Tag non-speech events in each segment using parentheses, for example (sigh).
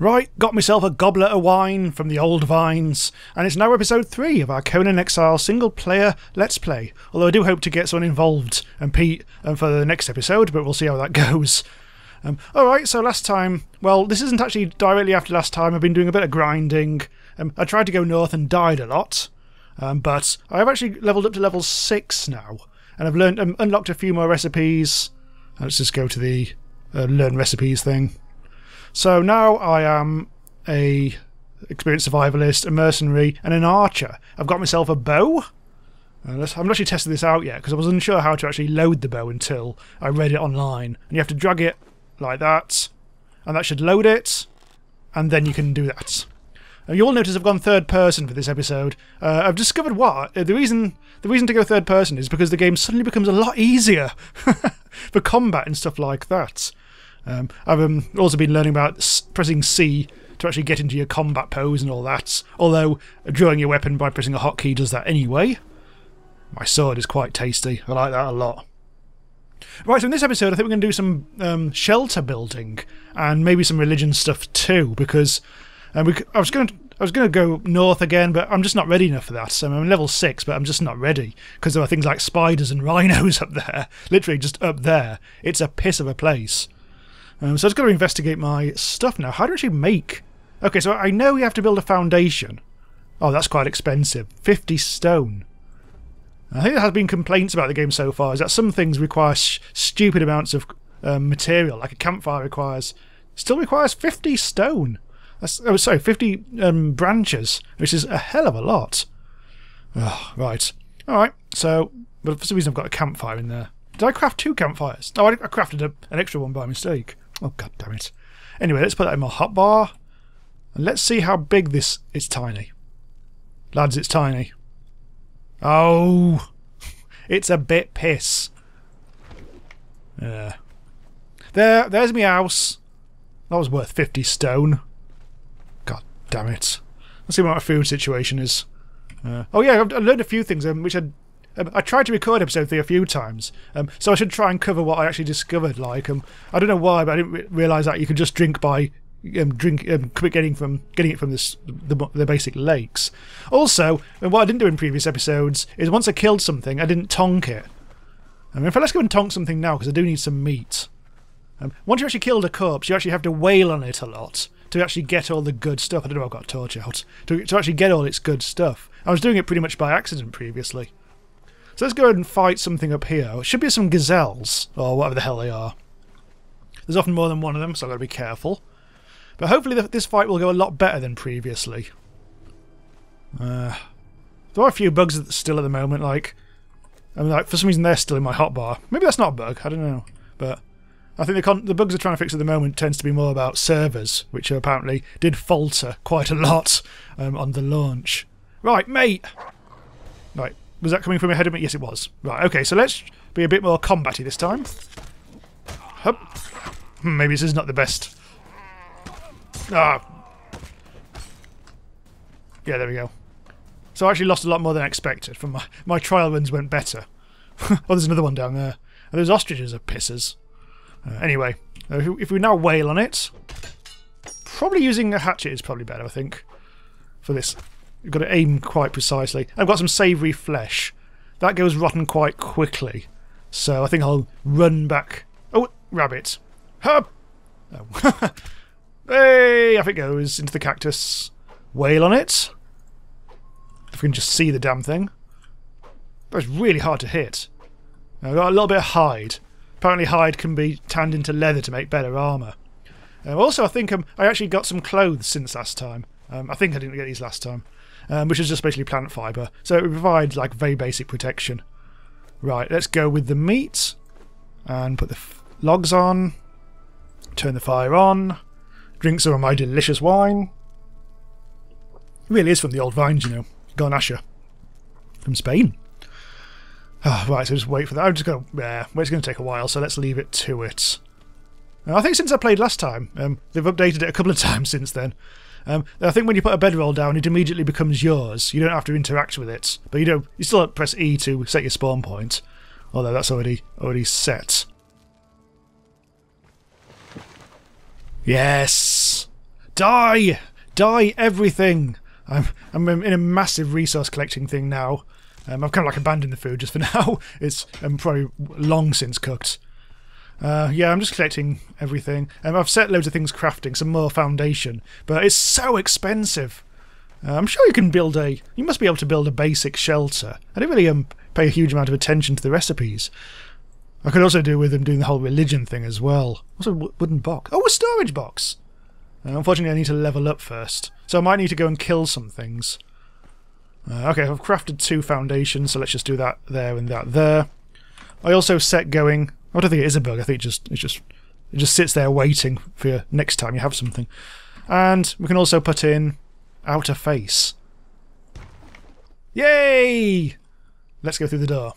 Right, got myself a goblet of wine from the old vines, and it's now episode 3 of our Conan Exile single player Let's Play. Although I do hope to get someone involved and Pete um, for the next episode, but we'll see how that (laughs) goes. Um, Alright, so last time, well, this isn't actually directly after last time. I've been doing a bit of grinding. Um, I tried to go north and died a lot, um, but I've actually leveled up to level 6 now, and I've learned um, unlocked a few more recipes. Let's just go to the uh, learn recipes thing. So now I am a experienced survivalist, a mercenary, and an archer. I've got myself a bow. Uh, I'm not actually tested this out yet because I was unsure how to actually load the bow until I read it online. And you have to drag it like that, and that should load it, and then you can do that. Uh, you'll notice I've gone third person for this episode. Uh, I've discovered what uh, the reason the reason to go third person is because the game suddenly becomes a lot easier (laughs) for combat and stuff like that. Um, I've um, also been learning about pressing C to actually get into your combat pose and all that. Although drawing your weapon by pressing a hotkey does that anyway. My sword is quite tasty. I like that a lot. Right, so in this episode, I think we're going to do some um, shelter building and maybe some religion stuff too, because um, we, I was going to. I was going to go north again, but I'm just not ready enough for that. So I'm level six, but I'm just not ready because there are things like spiders and (laughs) rhinos up there. Literally, just up there. It's a piss of a place. Um, so I've got to investigate my stuff now. How do I actually make? Okay, so I know you have to build a foundation. Oh, that's quite expensive. 50 stone. I think there has been complaints about the game so far is that some things require stupid amounts of um, material, like a campfire requires, still requires 50 stone. That's, oh, sorry, 50 um, branches, which is a hell of a lot. Oh, right. All right. So, but for some reason I've got a campfire in there. Did I craft two campfires? Oh, I, I crafted a, an extra one by mistake. Oh, god damn it. Anyway, let's put that in my hotbar. And let's see how big this is tiny. Lads, it's tiny. Oh, (laughs) it's a bit piss. Yeah. There, there's my house. That was worth 50 stone. God damn it. Let's see what my food situation is. Uh, oh yeah, I've, I learned a few things um, which I um, I tried to record episode three a few times, um, so I should try and cover what I actually discovered. Like, um, I don't know why, but I didn't re- realize that you could just drink by um, drink um, getting from getting it from this, the the basic lakes. Also, and what I didn't do in previous episodes is once I killed something, I didn't tonk it. I mean, let's go and tonk something now because I do need some meat. Um, once you actually killed a corpse, you actually have to wail on it a lot to actually get all the good stuff. I don't know. I've got a torch out to to actually get all its good stuff. I was doing it pretty much by accident previously. So let's go ahead and fight something up here. It should be some gazelles, or whatever the hell they are. There's often more than one of them, so I've got to be careful. But hopefully th- this fight will go a lot better than previously. Uh, there are a few bugs still at the moment, like... I mean, like, for some reason they're still in my hotbar. Maybe that's not a bug, I don't know. But I think the, the bugs they're trying to fix at the moment tends to be more about servers, which apparently did falter quite a lot um, on the launch. Right, mate! Right, was that coming from ahead of me? Yes, it was. Right, okay, so let's be a bit more combaty this time. Hup. Hmm, Maybe this is not the best. Ah. Yeah, there we go. So I actually lost a lot more than I expected. From my, my trial runs went better. (laughs) oh, there's another one down there. And those ostriches are pissers. Uh, anyway, uh, if we- if we now wail on it, probably using a hatchet is probably better, I think, for this. You've got to aim quite precisely. I've got some savoury flesh. That goes rotten quite quickly. So I think I'll run back. Oh, rabbit. Hup! Oh. (laughs) hey, off it goes into the cactus. Wail on it. If we can just see the damn thing. That's really hard to hit. I've got a little bit of hide. Apparently, hide can be tanned into leather to make better armour. Um, also, I think um, I actually got some clothes since last time. Um, I think I didn't get these last time, um, which is just basically plant fibre. So it provides like very basic protection. Right, let's go with the meat and put the logs on. Turn the fire on. Drink some of my delicious wine. It really is from the old vines, you know. Garnacha. From Spain. Ah, right, so just wait for that. I'm just going to. Yeah, well, it's going to take a while, so let's leave it to it. I think since I played last time, um, they've updated it a couple of (laughs) times since then. Um, I think when you put a bedroll down, it immediately becomes yours. You don't have to interact with it, but you don't. You still press E to set your spawn point, although that's already already set. Yes, Die! Die everything! I'm, I'm in a massive resource collecting thing now. Um, I've kind of like abandoned the food just for (laughs) now. It's um, probably long since cooked. Uh, yeah, I'm just collecting everything. Um, I've set loads of things crafting, some more foundation, but it's so expensive. Uh, I'm sure you can build a. You must be able to build a basic shelter. I don't really um, pay a huge amount of attention to the recipes. I could also do with them doing the whole religion thing as well. What's a wooden box? Oh, a storage box! Uh, unfortunately, I need to level up first, so I might need to go and kill some things. Uh, okay, I've crafted two foundations, so let's just do that there and that there. I also set going. I don't think it is a bug. I think it just it just it just sits there waiting for you next time you have something. And we can also put in outer face. Yay! Let's go through the door.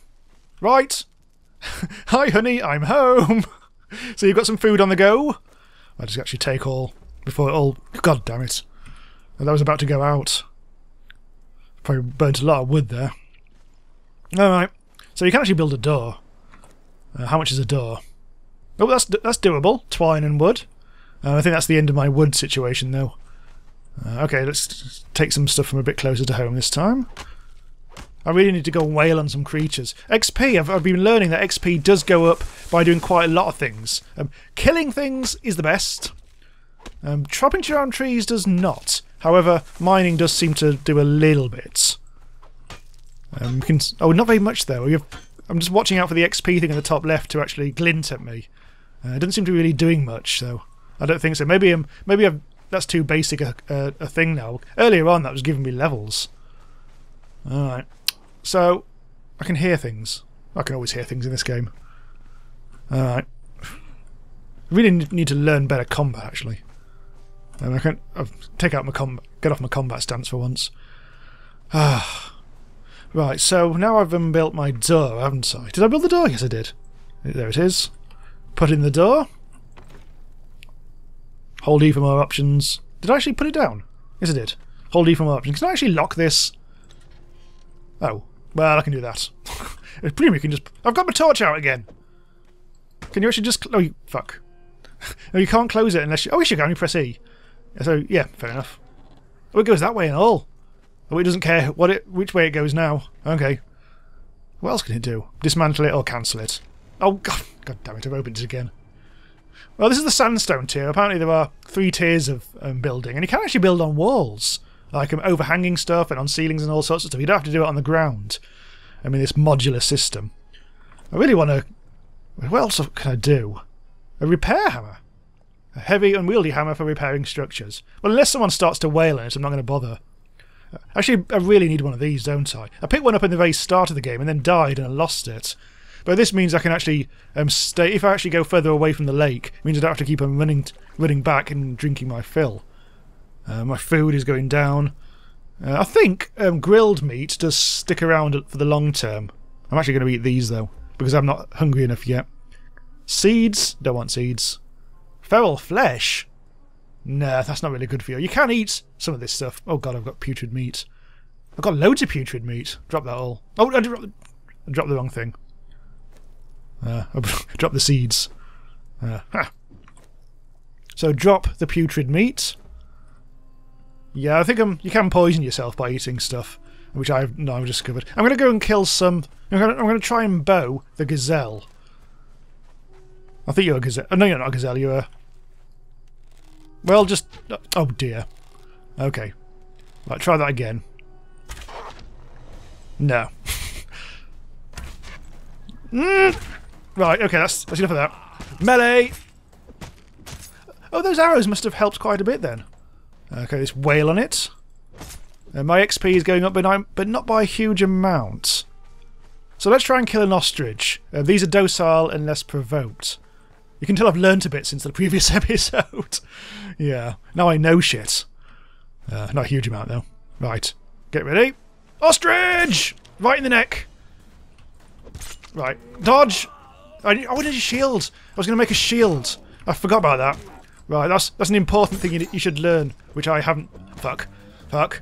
Right. (laughs) Hi, honey. I'm home. (laughs) so you've got some food on the go. I just actually take all before it all. God damn it! That was about to go out. Probably burnt a lot of wood there. Alright, so you can actually build a door. Uh, how much is a door? Oh, that's that's doable. Twine and wood. Uh, I think that's the end of my wood situation, though. Uh, okay, let's take some stuff from a bit closer to home this time. I really need to go whale on some creatures. XP, I've, I've been learning that XP does go up by doing quite a lot of things. Um, killing things is the best. Um, chopping trees does not. However, mining does seem to do a little bit. Um, can, oh, not very much though. Have, I'm just watching out for the XP thing in the top left to actually glint at me. Uh, it doesn't seem to be really doing much, so I don't think so. Maybe um, maybe I've, that's too basic a, a, a thing now. Earlier on, that was giving me levels. All right, so I can hear things. I can always hear things in this game. All right. I really need to learn better combat, actually. And I can I'll take out my combat, get off my combat stance for once. Ah, right. So now I've um, built my door, haven't I? Did I build the door? Yes, I did. There it is. Put in the door. Hold E for more options. Did I actually put it down? Yes, I did. Hold E for more options. Can I actually lock this? Oh, well, I can do that. (laughs) Presumably, you can just. I've got my torch out again. Can you actually just? Oh, you, fuck. no, (laughs) you can't close it unless you. Oh, you should only press E. So yeah, fair enough. Oh, it goes that way and all. Oh, it doesn't care what it, which way it goes now. Okay. What else can it do? Dismantle it or cancel it? Oh (laughs) god, god damn it! I've opened it again. Well, this is the sandstone tier. Apparently, there are three tiers of um, building, and you can actually build on walls, like um, overhanging stuff and on ceilings and all sorts of stuff. You don't have to do it on the ground. I mean, this modular system. I really want to. What else can I do? A repair hammer. A heavy, unwieldy hammer for repairing structures. Well, unless someone starts to wail on it, I'm not going to bother. Actually, I really need one of these, don't I? I picked one up in the very start of the game and then died and I lost it. But this means I can actually um, stay. If I actually go further away from the lake, it means I don't have to keep on running, running back and drinking my fill. Uh, my food is going down. Uh, I think um, grilled meat does stick around for the long term. I'm actually going to eat these though because I'm not hungry enough yet. Seeds? Don't want seeds. Feral flesh? Nah, that's not really good for you. You can't eat some of this stuff. Oh god, I've got putrid meat. I've got loads of putrid meat. Drop that all. Oh, I dropped the, dropped the wrong thing. Uh, (laughs) I dropped the seeds. Uh, so drop the putrid meat. Yeah, I think I'm, you can poison yourself by eating stuff, which I've now discovered. I'm going to go and kill some... I'm going, to, I'm going to try and bow the gazelle. I think you're a gazelle. Oh, no, you're not a gazelle. You're a... Well, just... Oh, dear. Okay. Right, try that again. No. (laughs) mm. Right, okay, that's, that's enough of that. Melee! Oh, those arrows must have helped quite a bit then. Okay, this whale on it. And my XP is going up, but, I'm, but not by a huge amount. So let's try and kill an ostrich. Uh, these are docile and less provoked. You can tell I've learnt a bit since the previous (laughs) episode. yeah, now I know shit. Uh, not a huge amount though. Right, get ready. Ostrich! Right in the neck. Right, dodge. I, I wanted a shield. I was going to make a shield. I forgot about that. Right, that's that's an important thing you, you should learn, which I haven't. Fuck. Fuck.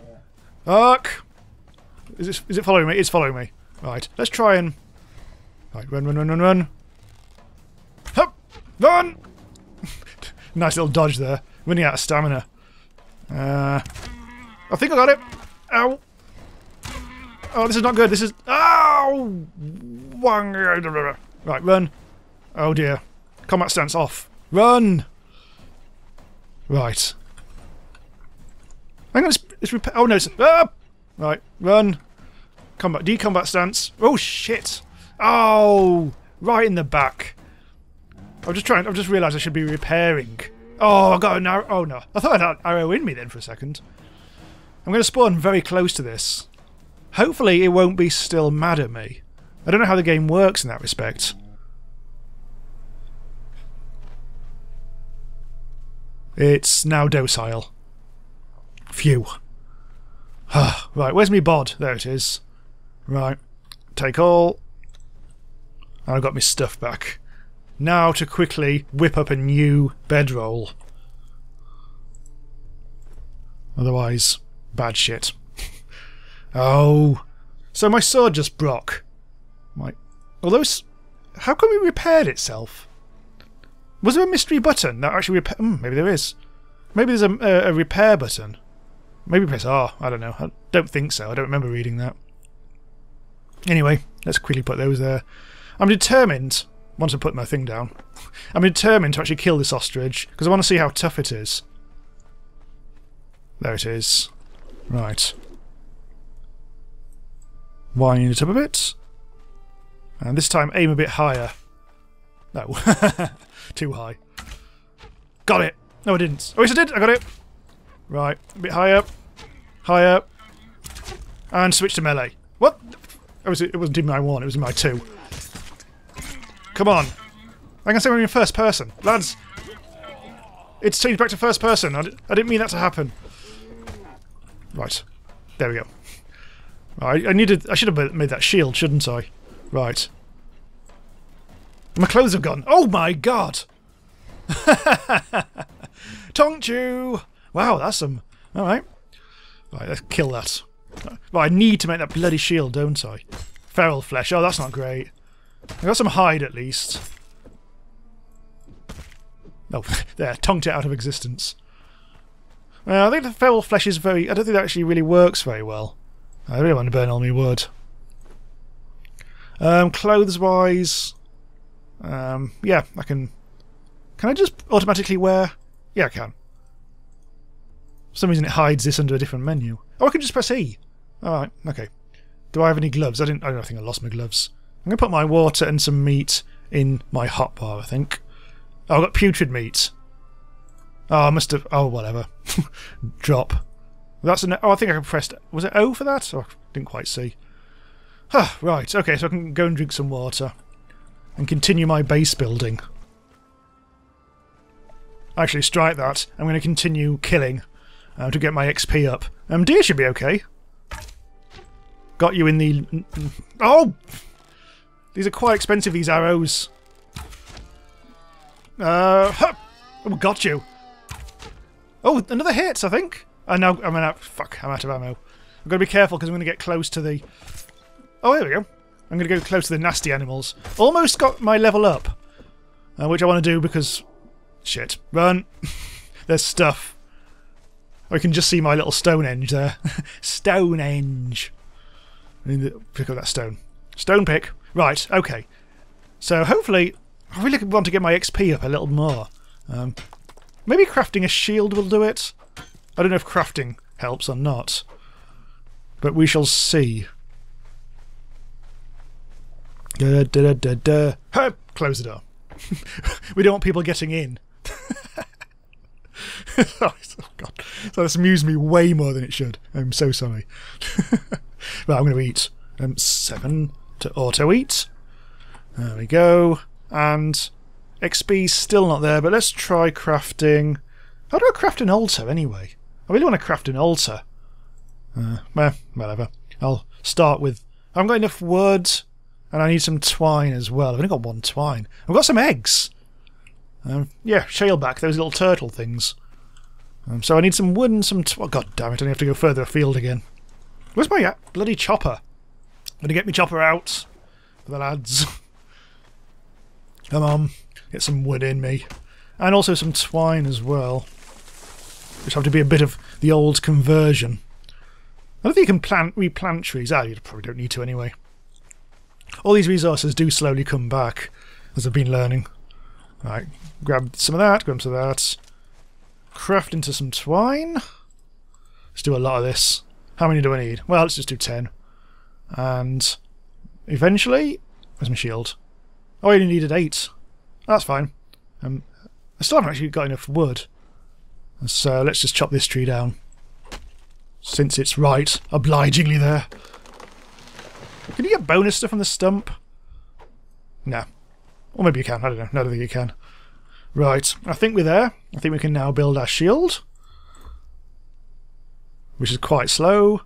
Fuck. Is it, is it following me? It's following me. Right, let's try and... Right, run, run, run, run, run. Run! (laughs) nice little dodge there. Running out of stamina. Uh, I think I got it. Ow. Oh, this is not good. This is... Ow! Right, run. Oh dear. Combat stance off. Run! Right. Hang on, it's, it's. Oh no, it's. Ah! Right, run. Combat. D combat stance. Oh shit! Oh! Right in the back. I'm just trying. I've just realised I should be repairing. Oh, I got an arrow. Oh no. I thought I had an arrow in me then for a second. I'm going to spawn very close to this. Hopefully it won't be still mad at me. I don't know how the game works in that respect. It's now docile. Phew. Ah, right, where's me bod? There it is. Right. Take all. And I've got my stuff back. Now to quickly whip up a new bedroll. Otherwise, bad shit. (laughs) oh. So my sword just broke. My... Although... How come it repaired itself? Was there a mystery button that actually repair? Mm, maybe there is. Maybe there's a, a, a, repair button. Maybe press R. I don't know. I don't think so. I don't remember reading that. Anyway, let's quickly put those there. I'm determined, once I put my thing down, (laughs) I'm determined to actually kill this ostrich, because I want to see how tough it is. There it is. Right. Wind it up a bit. And this time aim a bit higher. No. (laughs) Too high. Got it! No, I didn't. Oh, yes, I did! I got it! Right. A bit higher. Higher. And switch to melee. What? It, was, it wasn't in my one, it was in my two. Come on. I can say we're in first person. Lads! It's changed back to first person. I d I didn't mean that to happen. Right. There we go. I, I needed... I should have made that shield, shouldn't I? Right. My clothes have gone. Oh my god! (laughs) Tonchu! Wow, that's some... Alright. Right, let's kill that. Right, I need to make that bloody shield, don't I? Feral flesh. Oh, that's not great. I got some hide, at least. Oh, (laughs) there. Tonked it out of existence. Well, I think the feral flesh is very... I don't think that actually really works very well. I really want to burn all my wood. Um, Clothes-wise... Um, yeah, I can... Can I just automatically wear... Yeah, I can. For some reason it hides this under a different menu. Oh, I can just press E. Alright, okay. Do I have any gloves? I didn't. I don't think I lost my gloves. I'm going to put my water and some meat in my hot bar, I think. Oh, I've got putrid meat. Oh, I must have... Oh, whatever. (laughs) Drop. That's an... Oh, I think I pressed... Was it O for that? Oh, I didn't quite see. Huh, right, okay, so I can go and drink some water and continue my base building. Actually, strike that. I'm going to continue killing uh, to get my XP up. Um, deer should be okay. Got you in the... Oh! These are quite expensive, these arrows. Uh, oh, got you. Oh, another hit, I think. I know, I'm out. Fuck, I'm out of ammo. I've got to be careful because I'm going to get close to the... Oh, here we go. I'm going to go close to the nasty animals. Almost got my level up. Uh, which I want to do because... Shit. Run. (laughs) There's stuff. I can just see my little Stonehenge there. (laughs) Stonehenge. Pick up that stone. Stone pick. Right, okay. So hopefully... I really want to get my XP up a little more. Um, maybe crafting a shield will do it. I don't know if crafting helps or not. But we shall see. Da, da, da, da, da. Close the door. (laughs) we don't want people getting in. (laughs) oh, God. So this amused me way more than it should. I'm so sorry. (laughs) right, I'm going to eat um, seven to auto eat. There we go. And XP's still not there, but let's try crafting. How do I craft an altar anyway? I really want to craft an altar. Uh, well, whatever. I'll start with. I haven't got enough wood and I need some twine as well. I've only got one twine. I've got some eggs. Um, yeah, shaleback, those little turtle things. Um, so I need some wood and some... Oh, God damn it, I have to go further afield again. Where's my uh, bloody chopper? I'm gonna get my chopper out for the lads. Come on, get some wood in me. And also some twine as well. Which have to be a bit of the old conversion. I don't think you can plant replant trees. Ah, you probably don't need to anyway. All these resources do slowly come back, as I've been learning. Right, grab some of that, grab some of that. Craft into some twine. Let's do a lot of this. How many do I need? Well, let's just do 10. And eventually... Where's my shield? Oh, I only needed 8. That's fine. Um, I still haven't actually got enough wood. So let's just chop this tree down. Since it's right, obligingly there. Can you get bonus stuff from the stump? No. Or maybe you can, I don't know. No, I don't think you can. Right, I think we're there. I think we can now build our shield. Which is quite slow.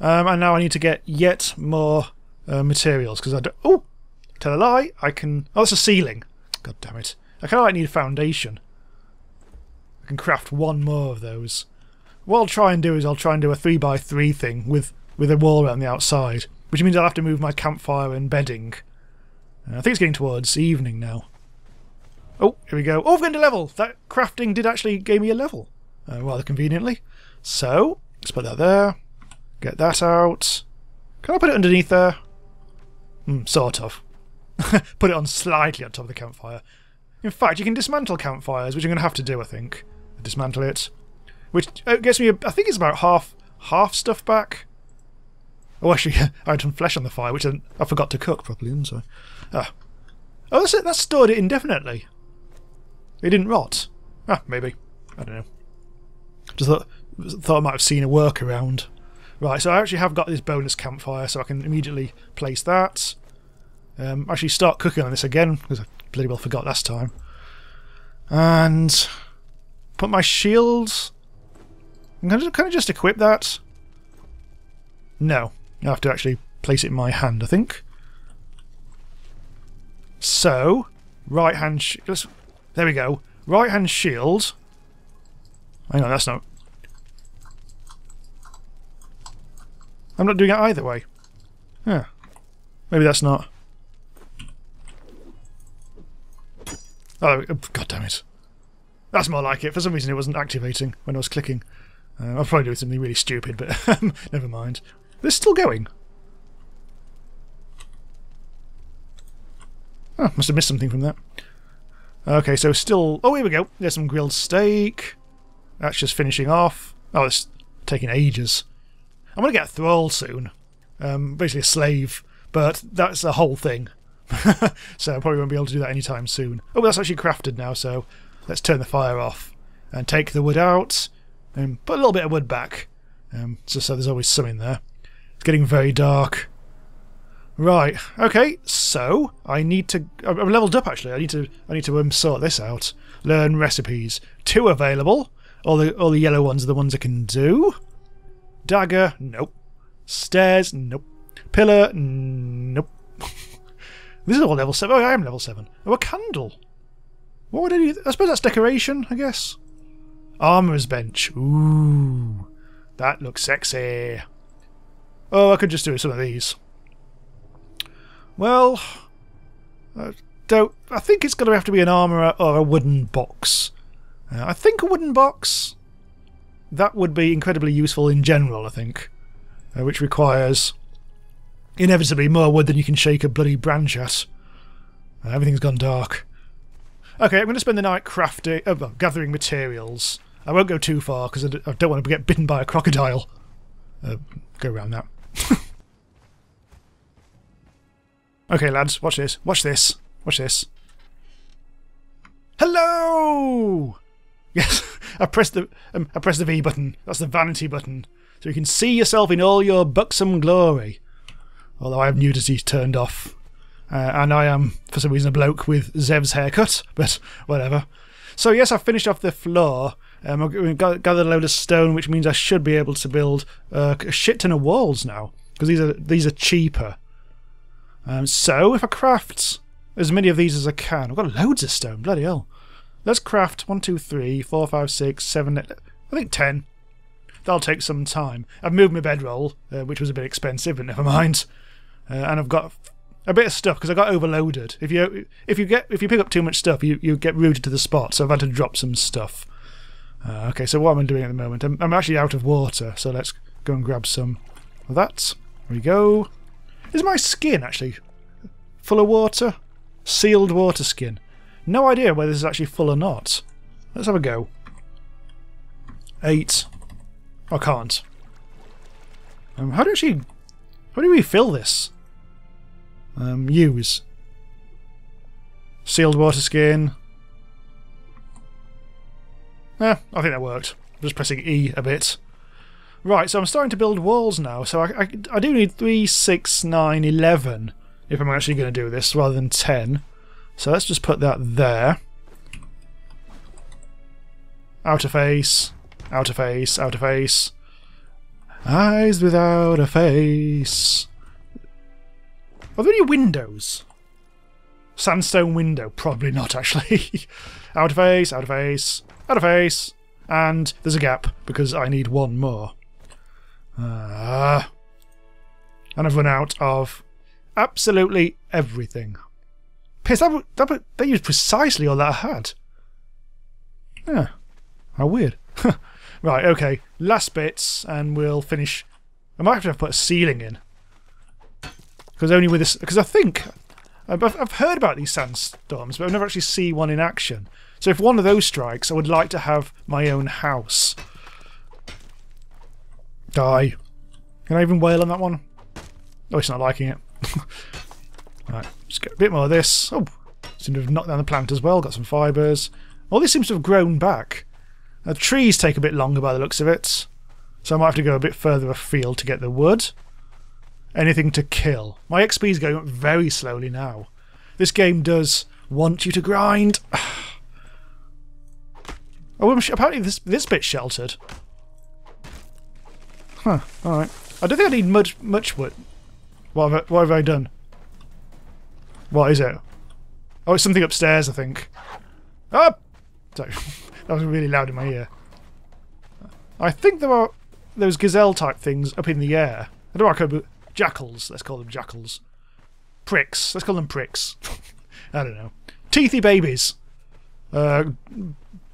Um, and now I need to get yet more uh, materials, because I don't... Oh! Tell a lie, I can... Oh, that's a ceiling. God damn it. I kind of like need a foundation. I can craft one more of those. What I'll try and do is I'll try and do a 3x3 thing with, with a wall around the outside, which means I'll have to move my campfire and bedding. Uh, I think it's getting towards evening now. Oh, here we go. Oh, I've got a level! That crafting did actually give me a level, uh, rather conveniently. So, let's put that there. Get that out. Can I put it underneath there? Mm, sort of. (laughs) put it on slightly on top of the campfire. In fact, you can dismantle campfires, which I'm going to have to do, I think. Dismantle it. Which uh, gets me, I think it's about half half stuff back. Oh, actually, (laughs) I had some flesh on the fire, which I, I forgot to cook properly, didn't I? Ah. Oh, that's it. That stored it indefinitely. It didn't rot. Ah, maybe. I don't know. Just thought, thought I might have seen a workaround. Right, so I actually have got this bonus campfire, so I can immediately place that. Um, actually start cooking on this again, because I bloody well forgot last time. And put my shields... Can I, can I just equip that? No. I have to actually place it in my hand, I think. So, right hand... There we go. Right hand shield. Hang on, that's not... I'm not doing it either way. Yeah. Maybe that's not... Oh, god damn it. That's more like it. For some reason it wasn't activating when I was clicking. Uh, I'll probably do something really stupid, but (laughs) um, never mind. This is still going. Oh, must have missed something from that. Okay, so still... Oh, here we go. There's some grilled steak. That's just finishing off. Oh, it's taking ages. I'm going to get a thrall soon. Um, basically a slave. But that's a whole thing. (laughs) so I probably won't be able to do that anytime soon. Oh, that's actually crafted now, so let's turn the fire off. And take the wood out. And put a little bit of wood back. Um, just so there's always some in there. It's getting very dark. Right. Okay. So I need to. I've leveled up actually. I need to. I need to um, sort this out. Learn recipes. Two available. All the all the yellow ones are the ones I can do. Dagger. Nope. Stairs. Nope. Pillar. Nope. (laughs) this is all level seven. Oh, I am level seven. Oh, a candle. What would I do? I suppose that's decoration. I guess. Armorer's bench. Ooh, that looks sexy. Oh, I could just do some of these. Well, I don't. I think it's going to have to be an armourer or a wooden box. Uh, I think a wooden box. That would be incredibly useful in general. I think, uh, which requires inevitably more wood than you can shake a bloody branch at. Uh, everything's gone dark. Okay, I'm going to spend the night crafting, uh, well, gathering materials. I won't go too far because I d I don't want to get bitten by a crocodile. Uh, go around that. (laughs) Okay, lads, watch this. Watch this. Watch this. Hello! (laughs) Yes, I pressed the um, I pressed the V button. That's the vanity button, so you can see yourself in all your buxom glory. Although I have nudity turned off, uh, and I am for some reason a bloke with Zev's haircut, but whatever. So yes, I've finished off the floor. Um, I've gathered a load of stone, which means I should be able to build uh, a shit ton of walls now because these are these are cheaper um, so, if I craft as many of these as I can, I've got loads of stone, bloody hell. Let's craft 1, 2, 3, 4, 5, 6, 7, I think 10. That'll take some time. I've moved my bedroll, uh, which was a bit expensive, but never mind. Uh, and I've got a bit of stuff because I got overloaded. If you if you get if you pick up too much stuff, you you get rooted to the spot. So I've had to drop some stuff. Uh, okay, so what am I doing at the moment? I'm, I'm actually out of water, so let's go and grab some of that. There we go. Is my skin actually full of water? Sealed water skin. No idea whether this is actually full or not. Let's have a go. Eight. I can't. Um, how do actually... How do we fill this? Um, use. Sealed water skin. Eh, I think that worked. I'm Just pressing E a bit. Right, so I'm starting to build walls now, so I, I, I do need 3, 6, 9, 11 if I'm actually going to do this, rather than 10. So let's just put that there. Outer face, outer face, outer face. Eyes without a face. Are there any windows? Sandstone window? Probably not, actually. (laughs) outer face, outer face, outer face. And there's a gap, because I need one more. Uh, and I've run out of absolutely everything. Piss, that, that, that used precisely all that I had. Yeah, how weird. (laughs) right, okay, last bits, and we'll finish. I might have to put a ceiling in. Because only with this. Because I think. I've, I've heard about these sandstorms, but I've never actually seen one in action. So if one of those strikes, I would like to have my own house. Die. Can I even wail on that one? Oh, it's not liking it. (laughs) right, just get a bit more of this. Oh, seem to have knocked down the plant as well. Got some fibres. All this seems to have grown back. Uh, now, trees take a bit longer by the looks of it. So I might have to go a bit further afield to get the wood. Anything to kill. My XP is going up very slowly now. This game does want you to grind. (sighs) oh, apparently this, this bit's sheltered. Huh, alright. I don't think I need much much wood. What have, I, what have I done? What is it? Oh, it's something upstairs, I think. Up! Sorry, (laughs) that was really loud in my ear. I think there are those gazelle type things up in the air. I don't know I jackals. Let's call them jackals. Pricks. Let's call them pricks. (laughs) I don't know. Teethy babies. Uh,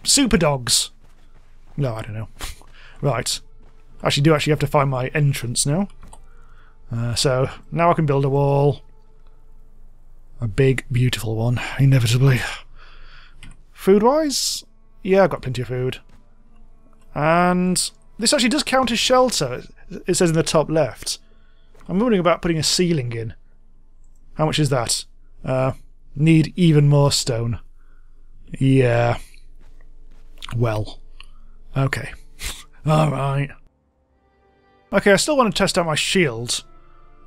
super dogs. No, I don't know. (laughs) right. Actually, do actually have to find my entrance now. Uh, so now I can build a wall. A big, beautiful one, inevitably. Food-wise, yeah, I've got plenty of food. And this actually does count as shelter. It says in the top left. I'm wondering about putting a ceiling in. How much is that? Uh, need even more stone. Yeah. Well. Okay. (laughs) Alright. Okay, I still want to test out my shield.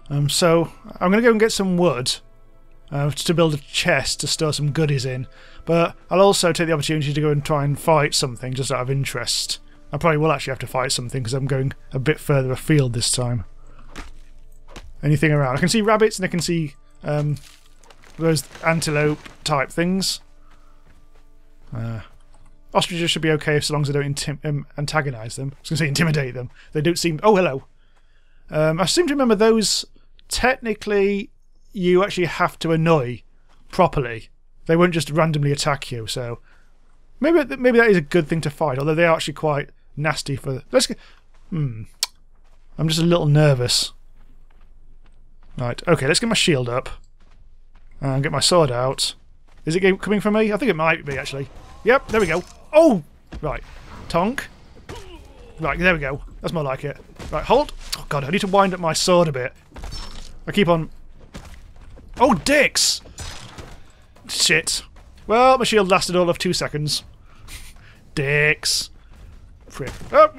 Um, so I'm going to go and get some wood uh, to build a chest to store some goodies in. But I'll also take the opportunity to go and try and fight something just out of interest. I probably will actually have to fight something because I'm going a bit further afield this time. Anything around. I can see rabbits and I can see um, those antelope type things. Uh, Ostriches should be okay so long as I don't um, antagonise them. I was going to say intimidate them. They don't seem... Oh, hello. Um, I seem to remember those... Technically, you actually have to annoy properly. They won't just randomly attack you, so... Maybe maybe that is a good thing to fight, although they are actually quite nasty for... Let's get... Hmm. I'm just a little nervous. Right, okay, let's get my shield up. And get my sword out. Is it coming from me? I think it might be, actually. Yep, there we go. Oh! Right. Tonk. Right, there we go. That's more like it. Right, hold. Oh god, I need to wind up my sword a bit. I keep on... Oh, dicks! Shit. Well, my shield lasted all of two seconds. Dicks. Frick. Oh.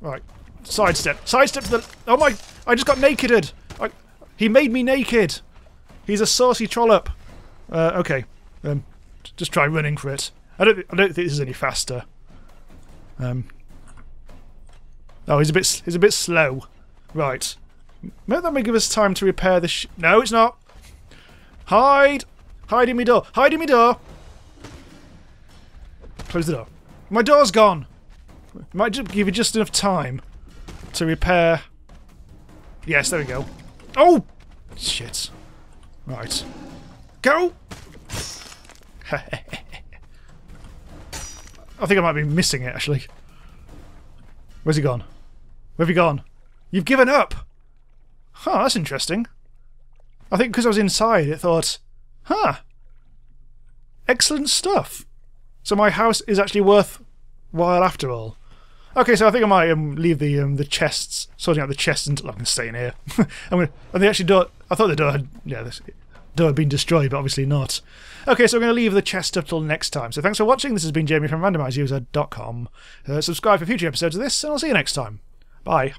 Right. Sidestep. Sidestep to the... Oh my... I just got nakeded! I... He made me naked! He's a saucy trollop. Uh, okay. Um, just try running for it. I don't. I don't think this is any faster. Um. Oh, he's a bit. He's a bit slow. Right. That may give us time to repair the. Sh no, it's not. Hide. Hide in my door. Hide in my door. Close the door. My door's gone. Might give you just enough time to repair. Yes, there we go. Oh, shit. Right. Go. (laughs) I think I might be missing it, actually. Where's he gone? Where have you gone? You've given up! Huh, that's interesting. I think because I was inside, it thought, huh, excellent stuff. So my house is actually worthwhile after all. Okay, so I think I might um, leave the um, the chests, sorting out the chests until I can stay in here. (laughs) And they actually door. I thought the door had yeah, this door had been destroyed, but obviously not. Okay, so I'm going to leave the chest up till next time. So thanks for watching. This has been Jamie from RandomiseUser.com. Uh, subscribe for future episodes of this, and I'll see you next time. Bye.